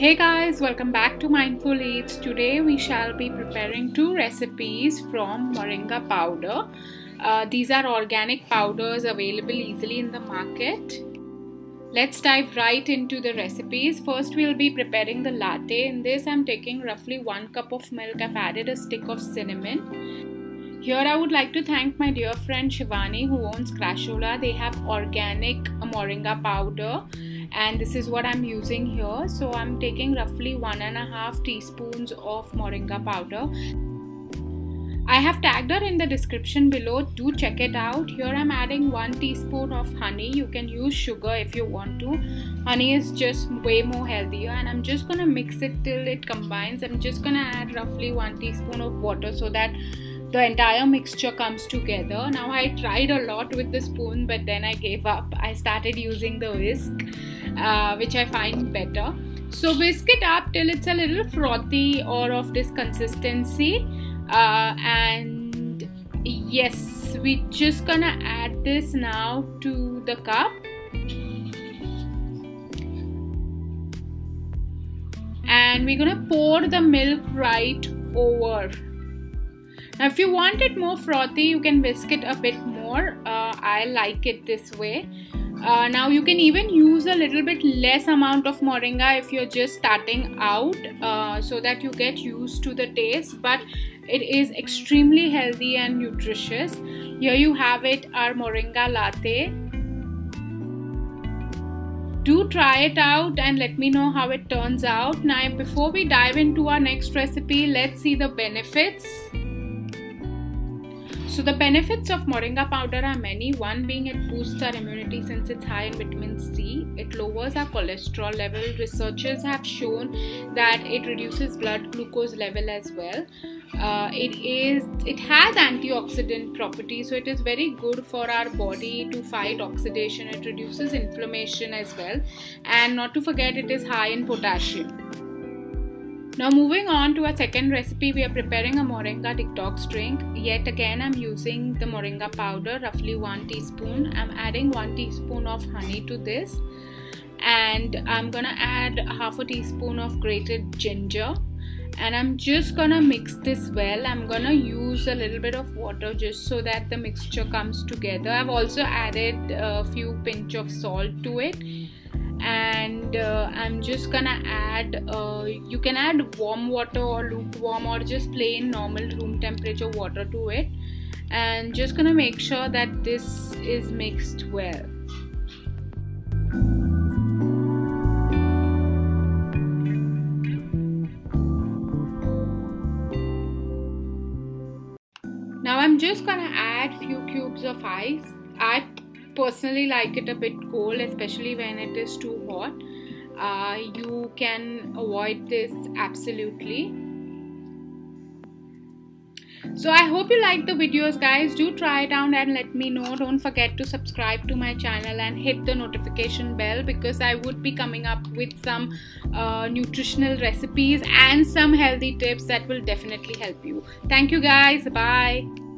Hey guys, welcome back to Mindful Eats. Today we shall be preparing two recipes from moringa powder. Uh, these are organic powders available easily in the market. Let's dive right into the recipes. First we'll be preparing the latte. In this I'm taking roughly 1 cup of milk. I've added a stick of cinnamon. Here I would like to thank my dear friend Shivani who owns Crashola. They have organic moringa powder and this is what I'm using here. So I'm taking roughly one and a half teaspoons of moringa powder. I have tagged her in the description below. Do check it out. Here I'm adding one teaspoon of honey. You can use sugar if you want to. Honey is just way more healthier. And I'm just gonna mix it till it combines. I'm just gonna add roughly one teaspoon of water so that the entire mixture comes together. Now I tried a lot with the spoon but then I gave up. I started using the whisk uh, which I find better. So whisk it up till it's a little frothy or of this consistency uh, and yes we're just gonna add this now to the cup and we're gonna pour the milk right over now if you want it more frothy you can whisk it a bit more. Uh, I like it this way. Uh, now you can even use a little bit less amount of moringa if you're just starting out uh, so that you get used to the taste. But it is extremely healthy and nutritious. Here you have it our moringa latte. Do try it out and let me know how it turns out. Now before we dive into our next recipe let's see the benefits so the benefits of moringa powder are many. One being it boosts our immunity since it's high in vitamin C. It lowers our cholesterol level. Researchers have shown that it reduces blood glucose level as well. Uh, it is it has antioxidant properties so it is very good for our body to fight oxidation it reduces inflammation as well and not to forget it is high in potassium now moving on to our second recipe, we are preparing a moringa detox drink. Yet again, I'm using the moringa powder, roughly 1 teaspoon. I'm adding 1 teaspoon of honey to this. And I'm gonna add half a teaspoon of grated ginger. And I'm just gonna mix this well. I'm gonna use a little bit of water just so that the mixture comes together. I've also added a few pinch of salt to it and uh, I'm just gonna add uh, you can add warm water or lukewarm or just plain normal room temperature water to it. And just gonna make sure that this is mixed well. Now I'm just gonna add few cubes of ice I personally like it a bit cold especially when it is too hot. Uh, you can avoid this absolutely. So i hope you like the videos guys. Do try it out and let me know. Don't forget to subscribe to my channel and hit the notification bell because i would be coming up with some uh, nutritional recipes and some healthy tips that will definitely help you. Thank you guys. Bye